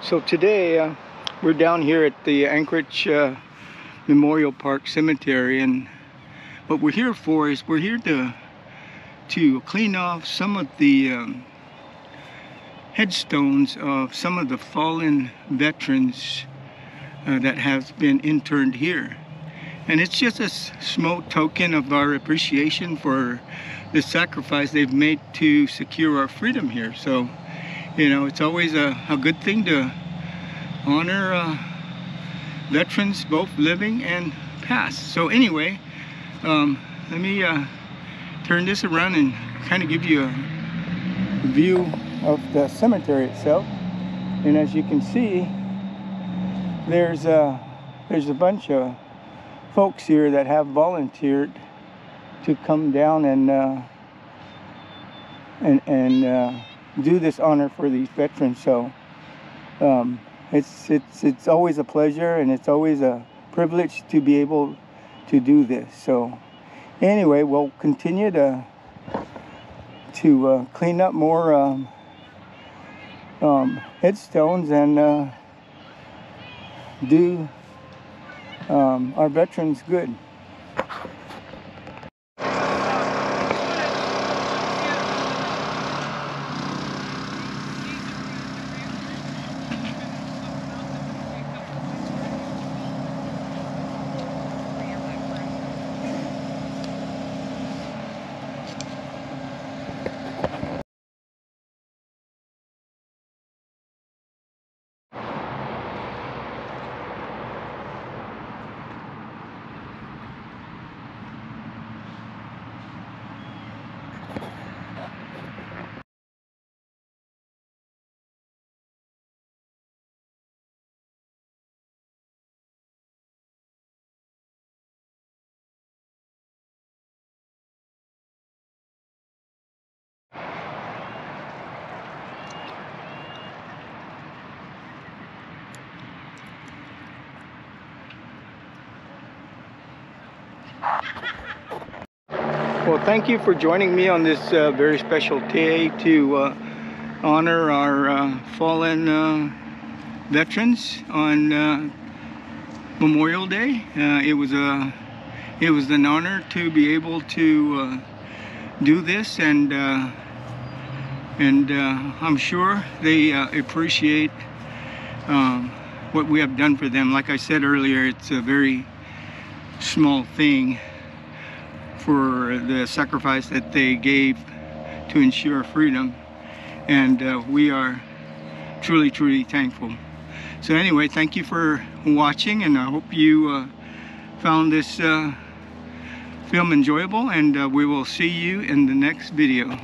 So today uh, we're down here at the Anchorage uh, Memorial Park Cemetery and what we're here for is we're here to to clean off some of the um, headstones of some of the fallen veterans uh, that have been interned here. And it's just a small token of our appreciation for the sacrifice they've made to secure our freedom here. So you know, it's always a, a good thing to honor uh, veterans, both living and past. So anyway, um, let me uh, turn this around and kind of give you a view of the cemetery itself. And as you can see, there's a, there's a bunch of folks here that have volunteered to come down and uh, and and uh, do this honor for these veterans. So um, it's it's it's always a pleasure and it's always a privilege to be able to do this. So anyway, we'll continue to to uh, clean up more um, um, headstones and uh, do um, our veterans good. Well, thank you for joining me on this uh, very special day to uh, honor our uh, fallen uh, veterans on uh, Memorial Day. Uh, it was a it was an honor to be able to do this, and and I'm sure they appreciate um, what we have done for them. Like I said earlier, it's a very small thing for the sacrifice that they gave to ensure freedom. And uh, we are truly truly thankful. So anyway thank you for watching and I hope you uh, found this uh, film enjoyable and uh, we will see you in the next video